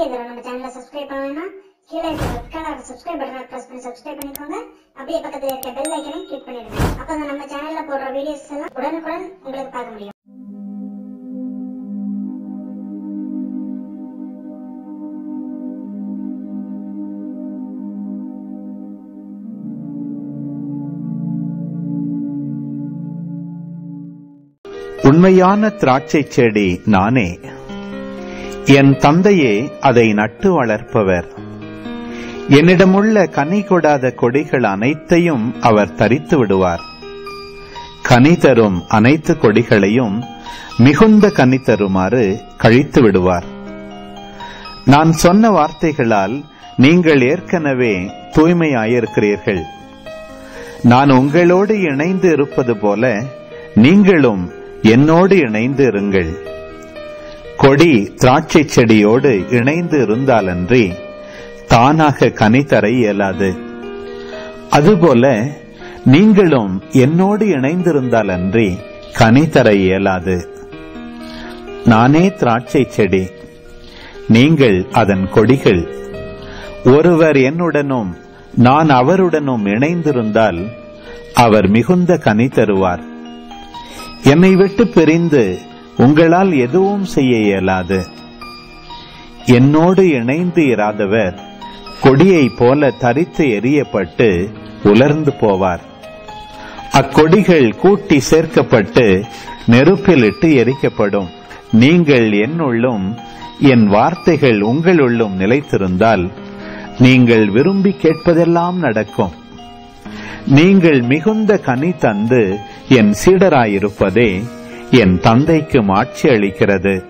நீங்க நம்ம சேனலை சப்ஸ்கிரைப் பண்ணலைன்னா கீழே ரெட் கலர் சப்ஸ்கிரைப் பட்டனை பிரஸ் பண்ணி சப்ஸ்கிரைப் பண்ணிக்கோங்க. அப்படியே பக்கத்துல இருக்க பெல் ஐக்கனை கிளிக் பண்ணிடுங்க. நம்ம சேனல்ல போடுற வீடியோஸ் எல்லாம் உடனுக்குடன் உங்களுக்கு பார்க்க முடியும். உண்மையான திராட்சை செடி நானே. என் தந்தையே அதை நட்டு வளர்ப்பவர். என்னிடமுள்ள கனி கொடாத கொடிகள் அனைத்தையும் அவர் தரித்து விடுவார். கனி தரும் அனைத்து கொடிகளையும் மிகுந்த கனி தருமாறு கழித்து விடுவார். நான் சொன்ன வார்த்தைகளால் நீங்கள் ஏற்கனவே தூய்மையாயிருக்கிறீர்கள். நான் உங்களோடு இணைந்து இருப்பது போல நீங்களும் என்னோடு இணைந்து இருங்கள். கொடி திராட்சை செடியோடு இணைந்து இருந்தாலன்றி தானாக கனி தர இயலாது. அதுபோல நீங்களும் என்னோடு இணைந்திருந்தாலன்றி கனி தர இயலாது. நானே திராட்சை செடி நீங்கள் அதன் கொடிகள். ஒருவர் என்னுடனும் நான் அவருடனும் இணைந்திருந்தால் அவர் மிகுந்த கனி தருவார். என்னை விட்டு பிரிந்து உங்களால் எதுவும் செய்ய இயலாது. என்னோடு இணைந்து இராதவர் கொடியைப் போல தரித்து எரியப்பட்டு உலர்ந்து போவார். அக்கொடிகள் கூட்டி சேர்க்கப்பட்டு நெருப்பிலிட்டு எரிக்கப்படும். நீங்கள் என்னுள்ளும் என் வார்த்தைகள் உங்களுள்ளும் நிலைத்திருந்தால் நீங்கள் விரும்பி கேட்பதெல்லாம் நடக்கும். நீங்கள் மிகுந்த கனி தந்து என் சீடராயிருப்பதே என் தந்தைக்கு மாட்சி அளிக்கிறது.